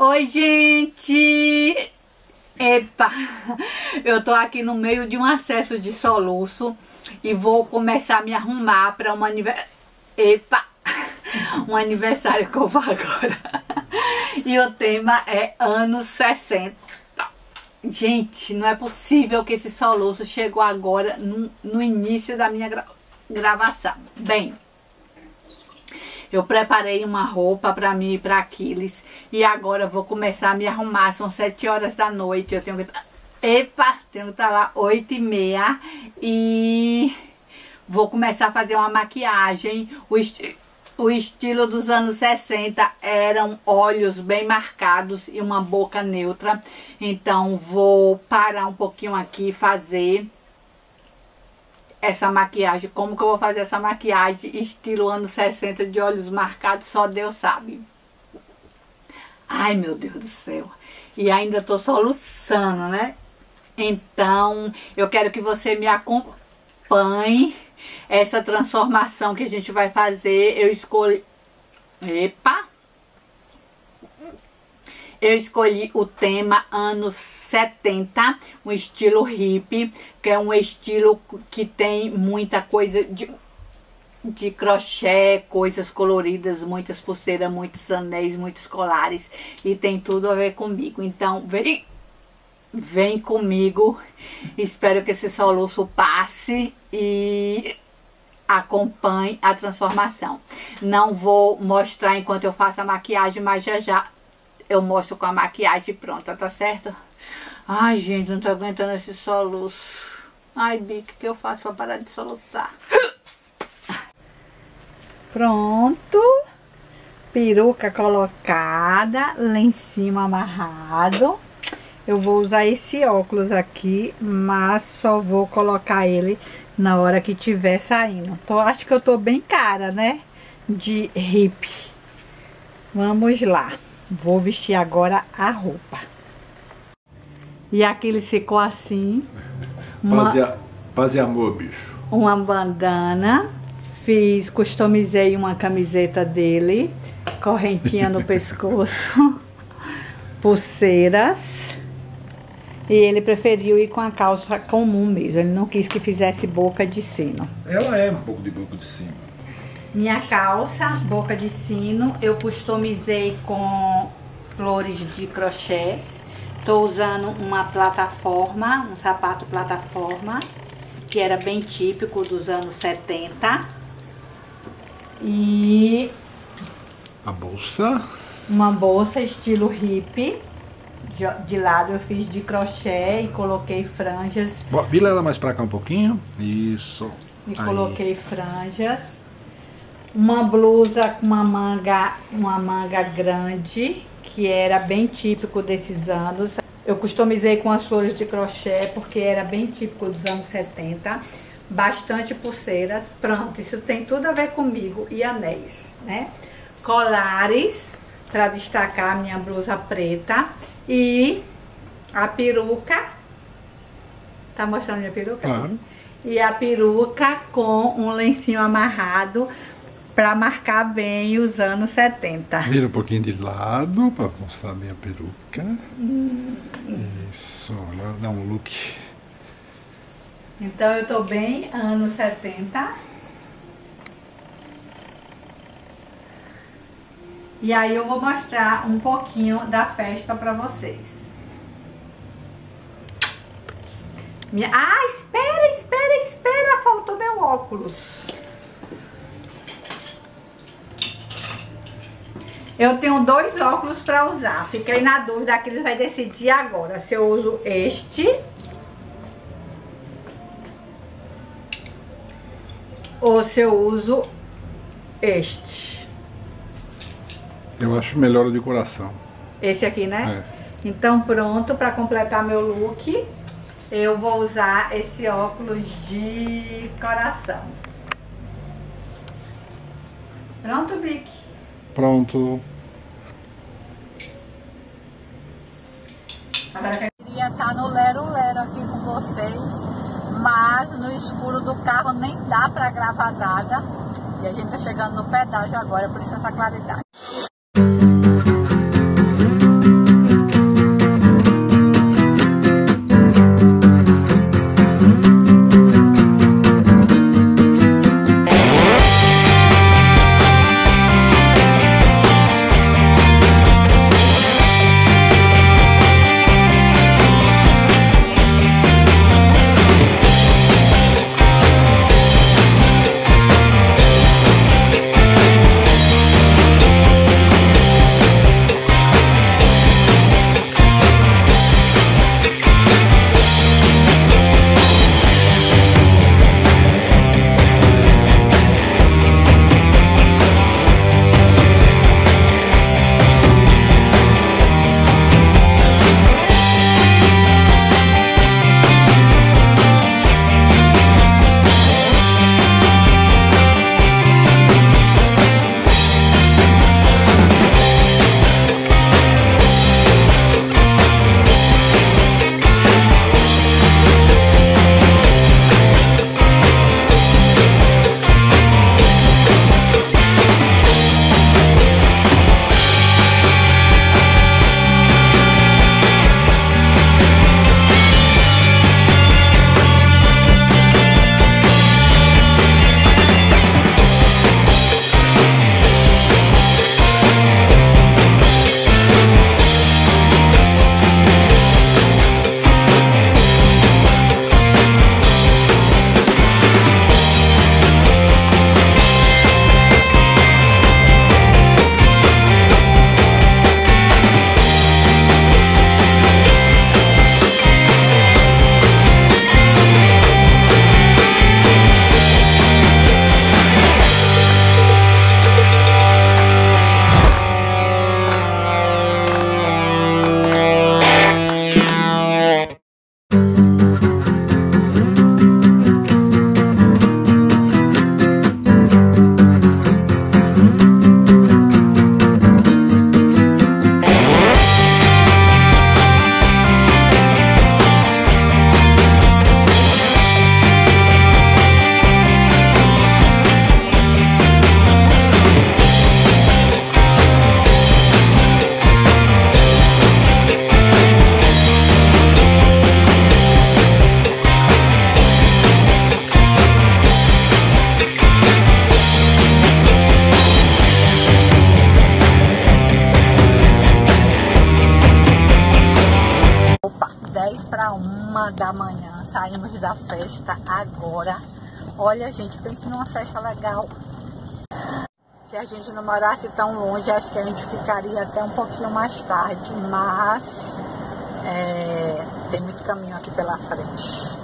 Oi, gente! Epa! Eu tô aqui no meio de um acesso de soluço e vou começar a me arrumar para um aniversário. Epa! Um aniversário que eu vou agora. E o tema é anos 60. Gente, não é possível que esse soluço chegou agora no, no início da minha gra gravação. Bem, eu preparei uma roupa para mim e para Aquiles. E agora vou começar a me arrumar. São sete horas da noite. Eu tenho que... Epa! Tenho que estar lá oito e meia. E vou começar a fazer uma maquiagem. O, esti... o estilo dos anos 60 eram olhos bem marcados e uma boca neutra. Então vou parar um pouquinho aqui e fazer essa maquiagem, como que eu vou fazer essa maquiagem estilo anos 60 de olhos marcados, só Deus sabe. Ai, meu Deus do céu. E ainda tô soluçando, né? Então, eu quero que você me acompanhe essa transformação que a gente vai fazer. Eu escolhi... Epa! Eu escolhi o tema anos 70, um estilo hippie, que é um estilo que tem muita coisa de, de crochê, coisas coloridas, muitas pulseiras, muitos anéis, muitos colares e tem tudo a ver comigo. Então, vem, vem comigo. Espero que esse soluço passe e acompanhe a transformação. Não vou mostrar enquanto eu faço a maquiagem, mas já já eu mostro com a maquiagem pronta, tá certo? Ai, gente, não tô aguentando esse soluço. Ai, Bico, o que eu faço pra parar de soluçar? Pronto. Peruca colocada, lencinho amarrado. Eu vou usar esse óculos aqui, mas só vou colocar ele na hora que tiver saindo. Tô, acho que eu tô bem cara, né? De hip. Vamos lá. Vou vestir agora a roupa. E aqui ele ficou assim. Uma, paz, e, paz e amor, bicho. Uma bandana. Fiz, customizei uma camiseta dele. Correntinha no pescoço. Pulseiras. E ele preferiu ir com a calça comum mesmo. Ele não quis que fizesse boca de sino. Ela é um pouco de boca de sino. Minha calça, boca de sino, eu customizei com flores de crochê. Tô usando uma plataforma, um sapato plataforma, que era bem típico dos anos 70. E... A bolsa? Uma bolsa estilo hippie. De, de lado eu fiz de crochê e coloquei franjas. Vira ela mais pra cá um pouquinho. Isso. E Aí. coloquei franjas uma blusa com uma manga, uma manga grande, que era bem típico desses anos. Eu customizei com as flores de crochê, porque era bem típico dos anos 70. Bastante pulseiras. Pronto, isso tem tudo a ver comigo. E anéis, né? Colares, para destacar a minha blusa preta. E a peruca. Tá mostrando minha peruca? Claro. E a peruca com um lencinho amarrado para marcar bem os anos 70. Vira um pouquinho de lado para mostrar bem a peruca. Hum. Isso, agora dá um look. Então eu tô bem anos 70. E aí eu vou mostrar um pouquinho da festa para vocês. Minha... Ah, espera, espera, espera, faltou meu óculos. Eu tenho dois óculos para usar. Fiquei na dúvida que eles vai decidir agora se eu uso este ou se eu uso este. Eu acho melhor o de coração. Esse aqui, né? É. Então pronto, para completar meu look, eu vou usar esse óculos de coração. Pronto, Bic? Pronto. Agora eu queria estar no Lero Lero aqui com vocês, mas no escuro do carro nem dá para gravar nada. E a gente tá chegando no pedágio agora, por isso essa claridade. Da manhã, saímos da festa agora. Olha, gente, pense numa festa legal. Se a gente não morasse tão longe, acho que a gente ficaria até um pouquinho mais tarde, mas é, tem muito caminho aqui pela frente.